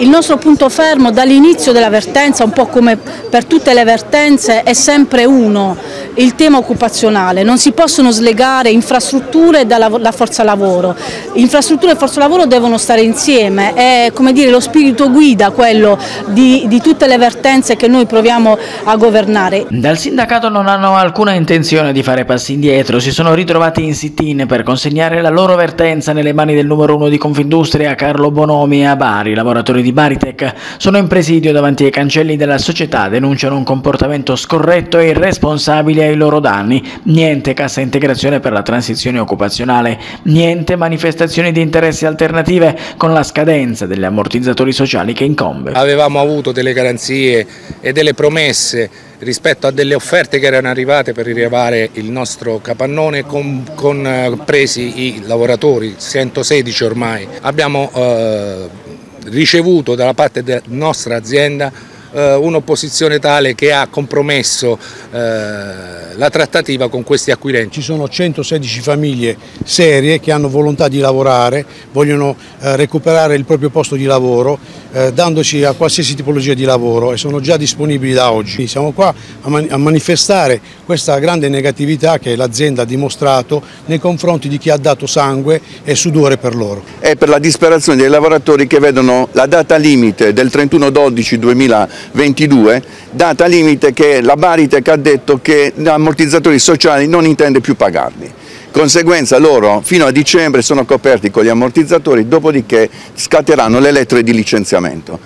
Il nostro punto fermo dall'inizio della vertenza, un po' come per tutte le vertenze, è sempre uno, il tema occupazionale. Non si possono slegare infrastrutture dalla forza lavoro. Infrastrutture e forza lavoro devono stare insieme, è come dire, lo spirito guida quello di, di tutte le vertenze che noi proviamo a governare. Dal sindacato non hanno alcuna intenzione di fare passi indietro, si sono ritrovati in sit-in per consegnare la loro vertenza nelle mani del numero uno di Confindustria Carlo Bonomi a Bari, lavoratori di Baritec sono in presidio davanti ai cancelli della società, denunciano un comportamento scorretto e irresponsabile ai loro danni, niente cassa integrazione per la transizione occupazionale, niente manifestazioni di interessi alternative con la scadenza degli ammortizzatori sociali che incombe. Avevamo avuto delle garanzie e delle promesse rispetto a delle offerte che erano arrivate per rilevare il nostro capannone con, con eh, presi i lavoratori, 116 ormai. Abbiamo eh, ricevuto dalla parte della nostra azienda un'opposizione tale che ha compromesso eh, la trattativa con questi acquirenti. Ci sono 116 famiglie serie che hanno volontà di lavorare, vogliono eh, recuperare il proprio posto di lavoro eh, dandoci a qualsiasi tipologia di lavoro e sono già disponibili da oggi. Siamo qua a, man a manifestare questa grande negatività che l'azienda ha dimostrato nei confronti di chi ha dato sangue e sudore per loro. È per la disperazione dei lavoratori che vedono la data limite del 31-12-2022, data limite che la Baritec ha detto che gli ammortizzatori sociali non intende più pagarli. Conseguenza loro fino a dicembre sono coperti con gli ammortizzatori, dopodiché scatteranno le lettere di licenziamento.